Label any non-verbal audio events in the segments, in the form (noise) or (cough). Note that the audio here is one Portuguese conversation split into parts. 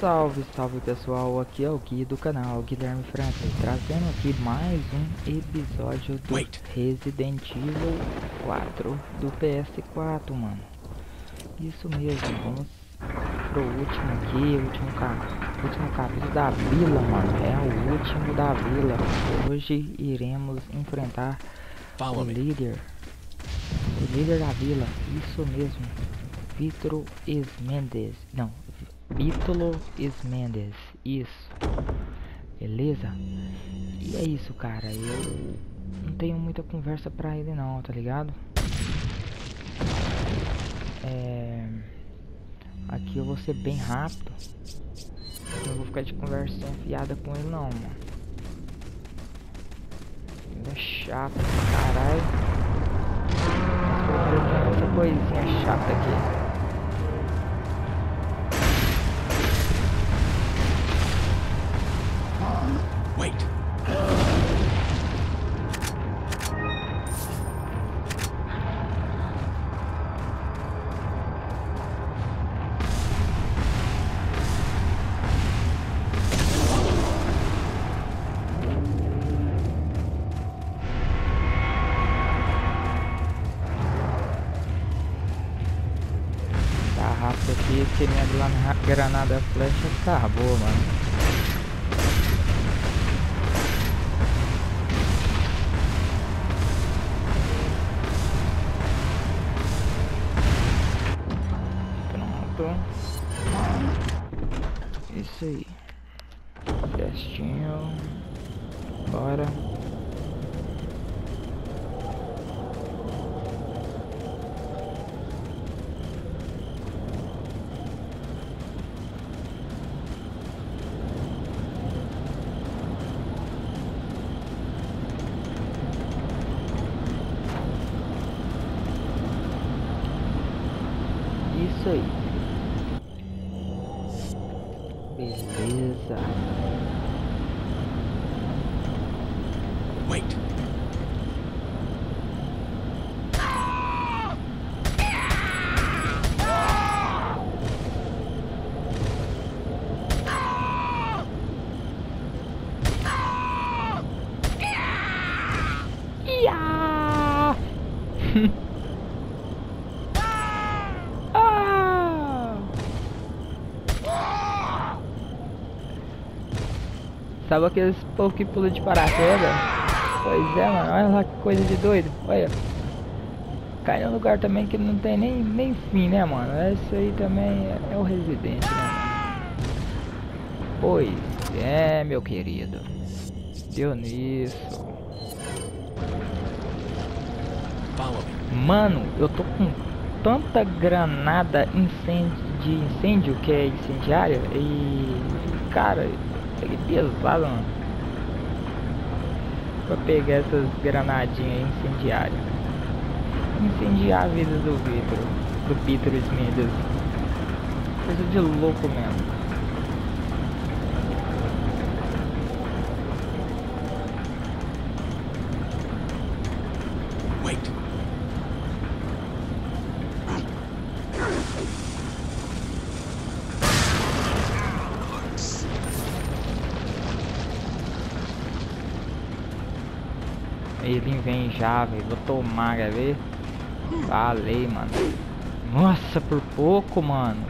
Salve, salve pessoal, aqui é o Gui do canal Guilherme Franklin, trazendo aqui mais um episódio do Wait. Resident Evil 4 do PS4, mano. Isso mesmo, vamos pro último aqui, último, cap último capítulo da vila, mano. É o último da vila. Hoje iremos enfrentar o Follow me. líder, o líder da vila, isso mesmo, Vitro Mendes, não, Vítolo Mendes, isso, beleza? E é isso, cara, eu não tenho muita conversa pra ele não, tá ligado? É... Aqui eu vou ser bem rápido, não vou ficar de conversa fiada com ele não, mano. Ele é chato, caralho. Essa coisinha chata aqui. Granada flecha acabou, mano. Pronto. Isso aí. Testinho. Bora. Isso aí. Beleza. Wait. Ia! ah! Sabe aqueles povos que pulam de paraquedas? Pois é, mano. Olha lá que coisa de doido. Olha. Cai num lugar também que não tem nem, nem fim, né, mano? Esse aí também é, é o residente, né? Pois é, meu querido. Deu nisso. Mano, eu tô com tanta granada incêndio, de incêndio que é incendiária e. Cara, peguei pesado, mano. Pra pegar essas granadinhas incendiárias. Incendiar a vida do Vitor. Do Peter Smithers. Coisa de louco mesmo. Vem já, velho. Vou tomar, quer ver? Falei, mano. Nossa, por pouco, mano.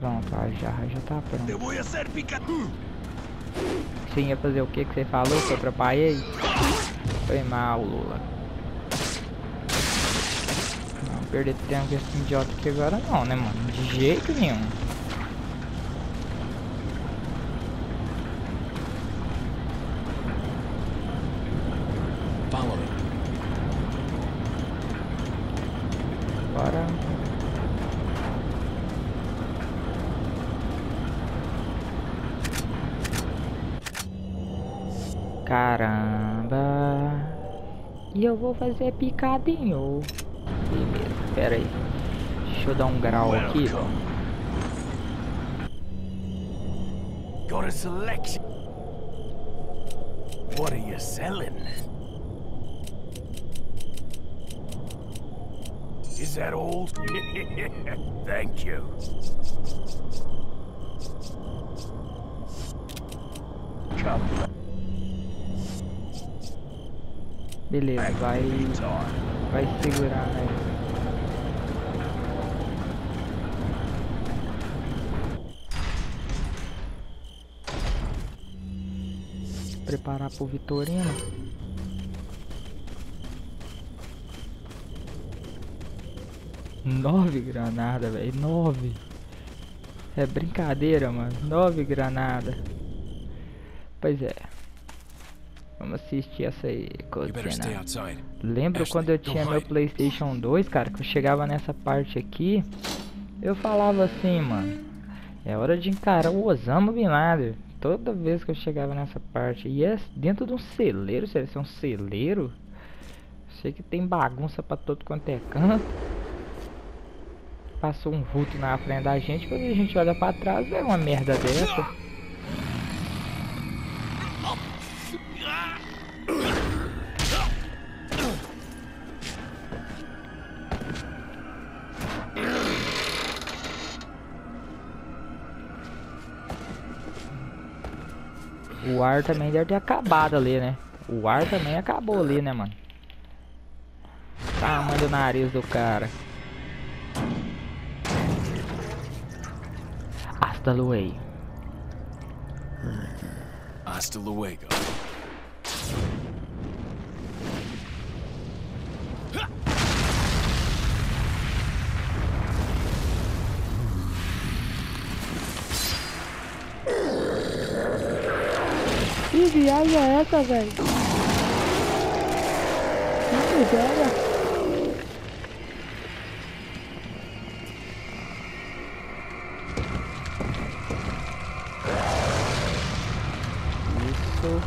Pronto, a jarra já tá pronta. Voy a hacer picatu. Você ia fazer o que que você falou que eu atrapalhei? Foi mal, Lula. Não perder tempo com esse idiota aqui agora não, né, mano? De jeito nenhum. Bora. Caramba. E eu vou fazer picadinho. Beleza, pera aí. Deixa eu dar um grau aqui. Got a selection. What are you selling? Is that all? (laughs) Thank you. Come Beleza, vai, vai segurar, né? Preparar pro Vitorino. Nove granadas, velho. Nove. É brincadeira, mano. Nove granadas. Pois é. Vamos assistir essa aí, outside. Lembro Ashley, quando eu tinha meu. Playstation 2, cara, que eu chegava nessa parte aqui, eu falava assim, mano, é hora de encarar o Osama Bin Laden. Toda vez que eu chegava nessa parte, e é dentro de um celeiro, se é um celeiro, sei que tem bagunça pra todo quanto é canto. Passou um vulto na frente da gente, quando a gente olha pra trás, é uma merda dessa. O ar também deve ter acabado ali, né? O ar também acabou ali, né, mano? Tamanho do nariz do cara. Hasta luego. Hasta luego. Viagem é essa, velho? Que? Isso.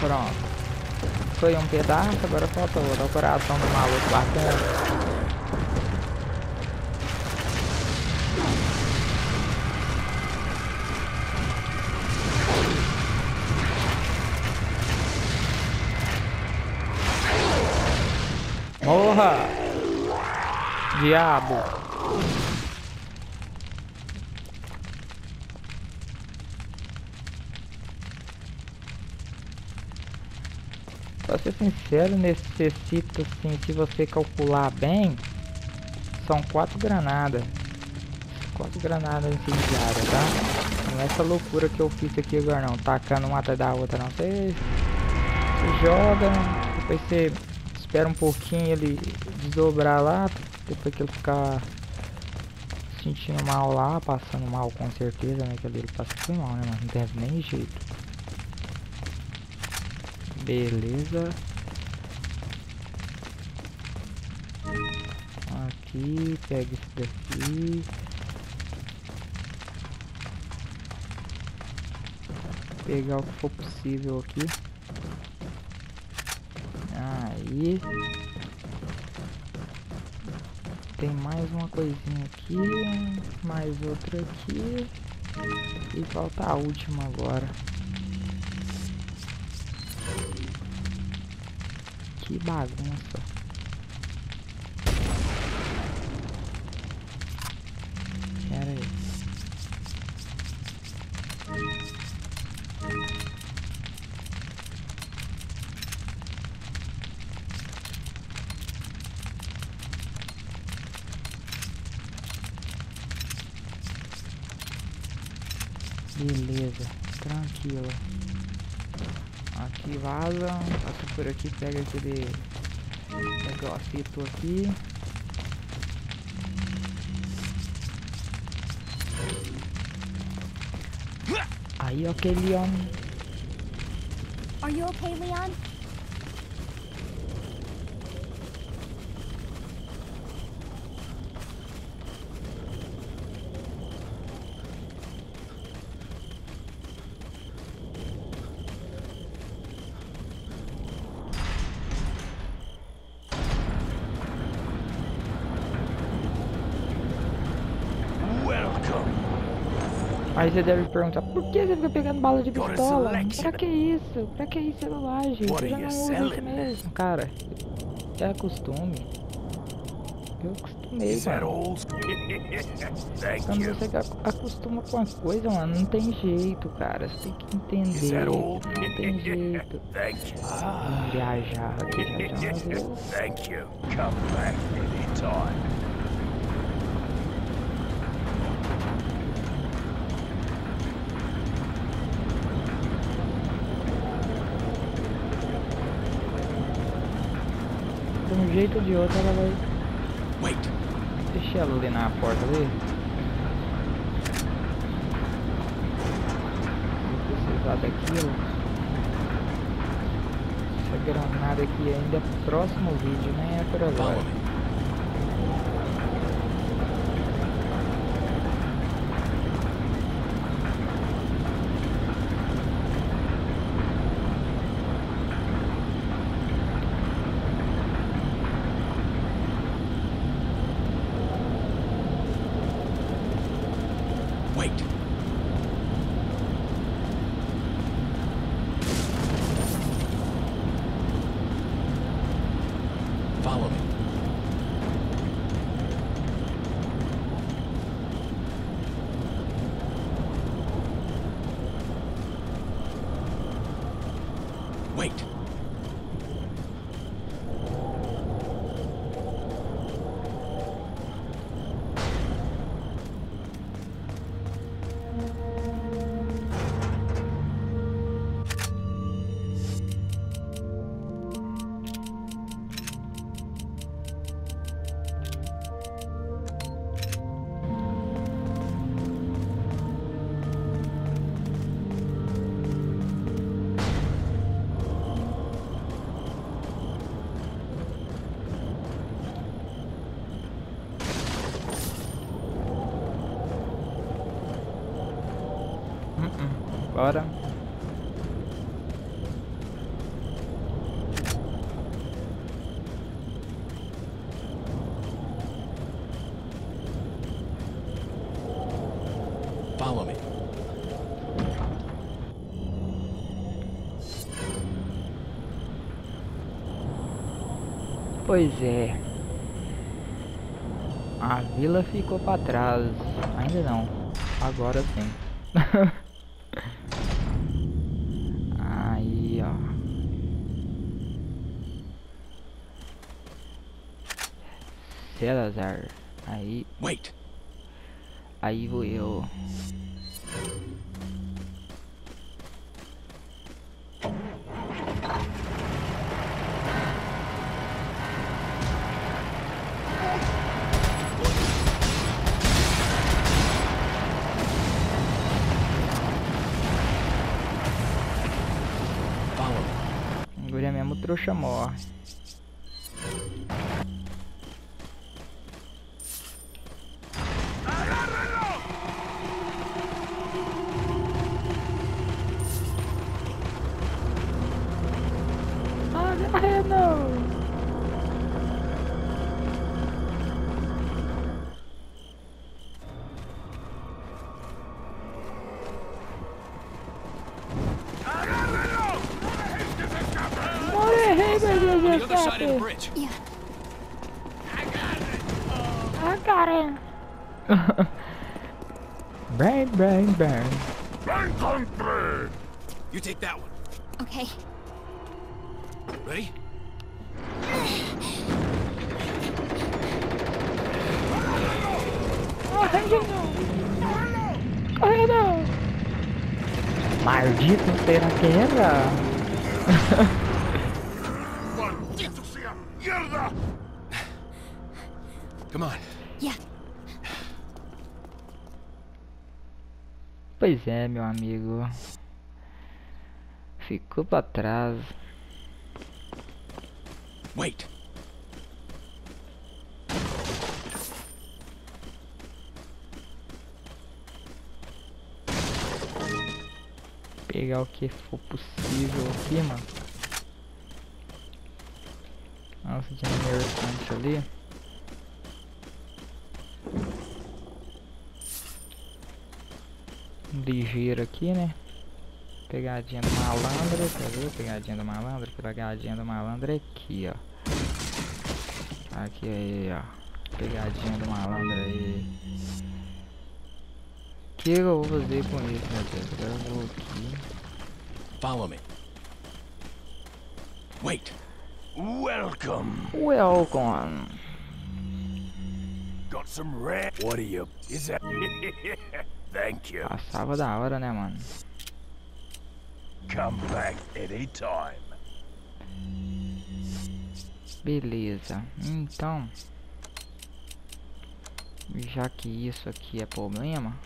Pronto. Foi um pedaço, agora falta o coração do maluco batendo. Morra! Diabo! Pra ser sincero, necessita assim, se você calcular bem, são quatro granadas. Quatro granadas incendiárias, tá? Não é essa loucura que eu fiz aqui agora não, tacando uma atrás da outra não. Você, você joga, depois você espera um pouquinho ele desdobrar lá, depois que ele ficar sentindo mal lá, passando mal com certeza, né? Que ele passa foi mal, né? Não tem nem jeito. Beleza. Aqui, pega esse daqui. Pegar o que for possível aqui. Tem mais uma coisinha aqui, mais outra aqui. E falta a última agora. Que bagunça. Tranquilo. Aqui vaza, passa por aqui, pega aquele negócio aqui. Aí, ok, Leon. Are you okay, Leon? Aí você deve perguntar, por que você fica pegando bala de pistola? Pra que isso? Pra que isso, celulagem? What Eu já não you uso isso mesmo. Cara, é costume. Eu acostumei, mano. Quando você ac- acostuma com as coisas, mano, não tem jeito, cara. Você tem que entender. Não tem jeito. (laughs) Viajar vez. Thank you. Come back anytime. De um jeito ou de outro ela vai. Wait. Deixa ela ali na porta ali. Vou precisar daquilo. Essa granada aqui ainda é pro próximo vídeo, nem é por agora. Bora. Follow me. Pois é. A vila ficou pra trás. Ainda não. Agora sim. (laughs) Aí, ó. Celazar. Aí, Wait. aí vou eu. Agora mesmo trouxa morre. Ah, não! Morre, rei, meu Deus On do the other side of the céu! bridge. Yeah. Ah, cara! Burn, burn, burn. You take that one. Okay. Correndo! Correndo! Maldito será que era? ¡Maldito sea! ¡Mierda! Come on. Yeah. Pois é, meu amigo. Ficou pra trás. Wait. Pegar o que for possível aqui, mano. Nossa, tinha mercante ali. ligeiro aqui, né? Pegadinha do malandro, quer ver? Pegadinha do malandro, pegadinha do malandro é aqui, ó. Aqui aí, ó. Pegadinha do malandro aí. O que eu vou fazer com isso, meu Deus? Eu vou aqui. Follow me. Wait. Welcome. Welcome. Got some rare. What are you? Is that? (laughs) Thank you. Passava da hora, né, mano? Come back anytime. Beleza. Então, já que isso aqui é problema,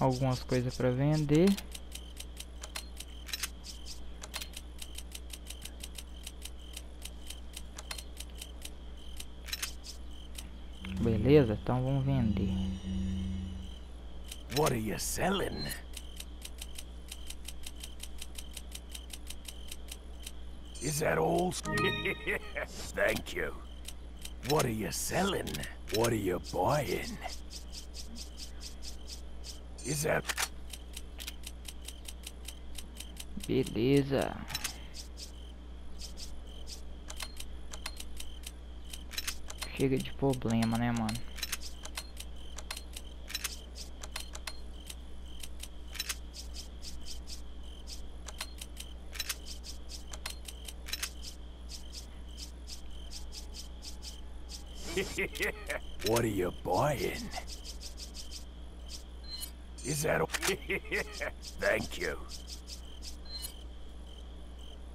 algumas coisas para vender. You selling? Is that all? (laughs) Thank you. What are you selling? What are you buying? Is that? Beleza. Chega de problema, né, mano? (laughs) what are you buying? Is that all? (laughs) Thank you.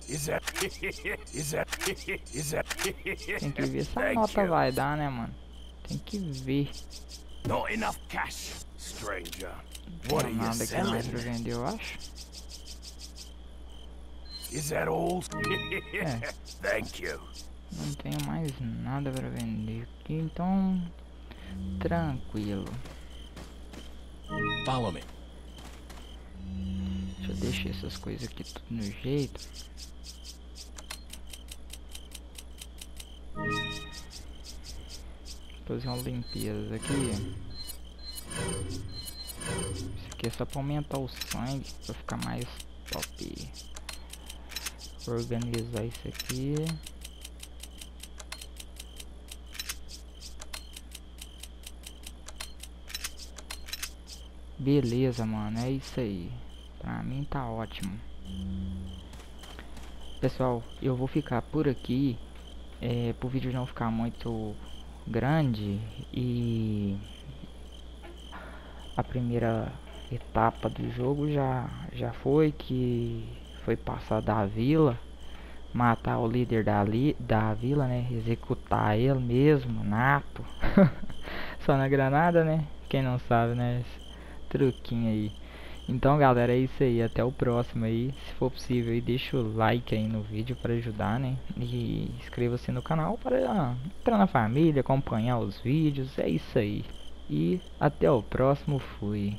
Is that? (laughs) Is that? Is that? Tem que ver se a Thank nota you. vai dar, né, mano? Tem que ver. Not enough cash, stranger. What are you nada aqui mais selling? vender, eu acho. Is that all? É. Thank you. Não tenho mais nada pra vender aqui, então... Tranquilo. Follow me. Deixa eu deixar essas coisas aqui tudo no jeito. Fazer uma limpeza aqui. Isso aqui é só pra aumentar o sangue, pra ficar mais top. Organizar isso aqui. Beleza, mano, é isso aí. Pra mim tá ótimo. Pessoal, eu vou ficar por aqui. É, pro vídeo não ficar muito grande. E a primeira etapa do jogo já, já foi que foi passar da vila. Matar o líder da, li, da vila, né? Executar ele mesmo, nato. (laughs) Só na granada, né? Quem não sabe, né? Truquinho aí. Então, galera, é isso aí. Até o próximo aí. Se for possível, aí, deixa o like aí no vídeo para ajudar, né? E inscreva-se no canal para entrar na família, acompanhar os vídeos. É isso aí. E até o próximo. Fui.